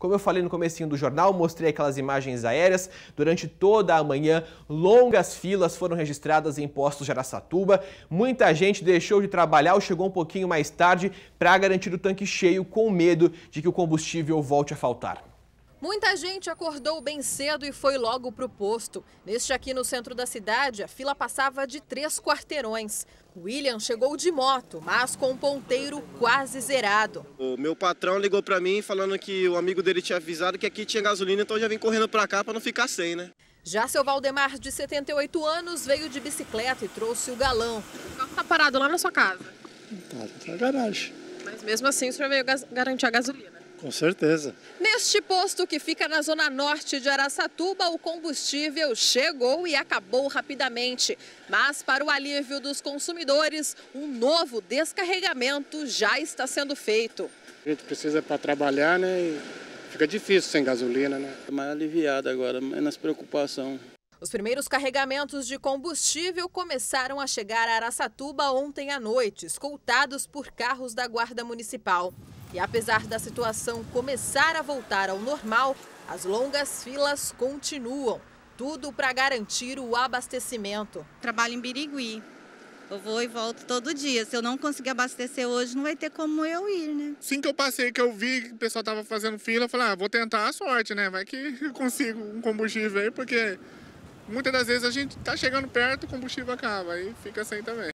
Como eu falei no comecinho do jornal, mostrei aquelas imagens aéreas. Durante toda a manhã, longas filas foram registradas em postos de Araçatuba. Muita gente deixou de trabalhar ou chegou um pouquinho mais tarde para garantir o tanque cheio com medo de que o combustível volte a faltar. Muita gente acordou bem cedo e foi logo para o posto. Neste aqui no centro da cidade, a fila passava de três quarteirões. William chegou de moto, mas com o ponteiro quase zerado. O meu patrão ligou para mim falando que o amigo dele tinha avisado que aqui tinha gasolina, então eu já vim correndo para cá para não ficar sem, né? Já seu Valdemar, de 78 anos, veio de bicicleta e trouxe o galão. O carro está parado lá na sua casa? Tá, tá na garagem. Mas mesmo assim o senhor veio garantir a gasolina? Com certeza. Neste posto que fica na zona norte de Araçatuba, o combustível chegou e acabou rapidamente. Mas, para o alívio dos consumidores, um novo descarregamento já está sendo feito. A gente precisa para trabalhar, né? E fica difícil sem gasolina, né? É mais aliviado agora, menos preocupação. Os primeiros carregamentos de combustível começaram a chegar a Araçatuba ontem à noite, escoltados por carros da Guarda Municipal. E apesar da situação começar a voltar ao normal, as longas filas continuam. Tudo para garantir o abastecimento. Trabalho em Birigui. Eu vou e volto todo dia. Se eu não conseguir abastecer hoje, não vai ter como eu ir, né? Sim que eu passei, que eu vi que o pessoal tava fazendo fila, eu falei, ah, vou tentar a sorte, né? Vai que eu consigo um combustível aí, porque muitas das vezes a gente tá chegando perto, o combustível acaba, aí fica sem também.